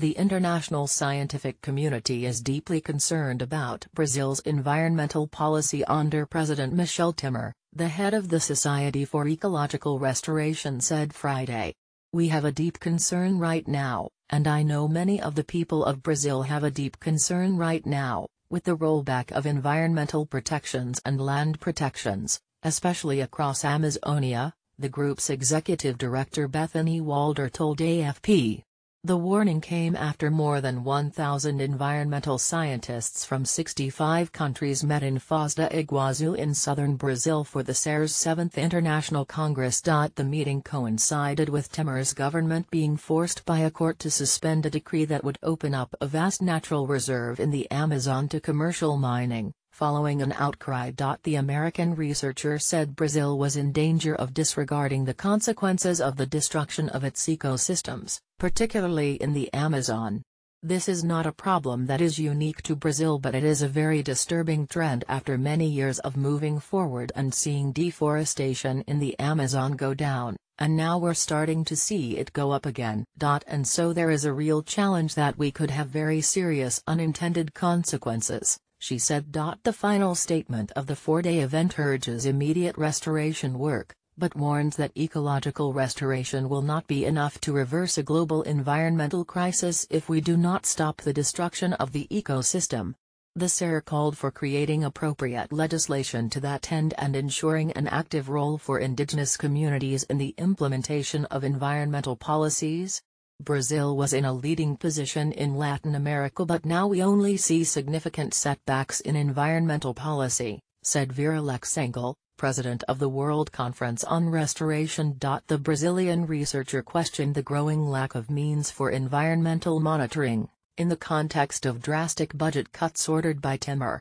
The international scientific community is deeply concerned about Brazil's environmental policy under President Michel Temer, the head of the Society for Ecological Restoration said Friday. We have a deep concern right now, and I know many of the people of Brazil have a deep concern right now, with the rollback of environmental protections and land protections, especially across Amazonia, the group's executive director Bethanie Walder told AFP. The warning came after more than 1,000 environmental scientists from 65 countries met in Foz do Iguaçu in southern Brazil for the SER's 7th International Congress. The meeting coincided with Temer's government being forced by a court to suspend a decree that would open up a vast natural reserve in the Amazon to commercial mining following an outcry. The American researcher said Brazil was in danger of disregarding the consequences of the destruction of its ecosystems, particularly in the Amazon. This is not a problem that is unique to Brazil but it is a very disturbing trend after many years of moving forward and seeing deforestation in the Amazon go down, and now we're starting to see it go up again. And so there is a real challenge that we could have very serious unintended consequences she said. The final statement of the four-day event urges immediate restoration work, but warns that ecological restoration will not be enough to reverse a global environmental crisis if we do not stop the destruction of the ecosystem. The SER called for creating appropriate legislation to that end and ensuring an active role for indigenous communities in the implementation of environmental policies, Brazil was in a leading position in Latin America but now we only see significant setbacks in environmental policy, said Vera Lex Engel, president of the World Conference on Restoration. The Brazilian researcher questioned the growing lack of means for environmental monitoring, in the context of drastic budget cuts ordered by Temer.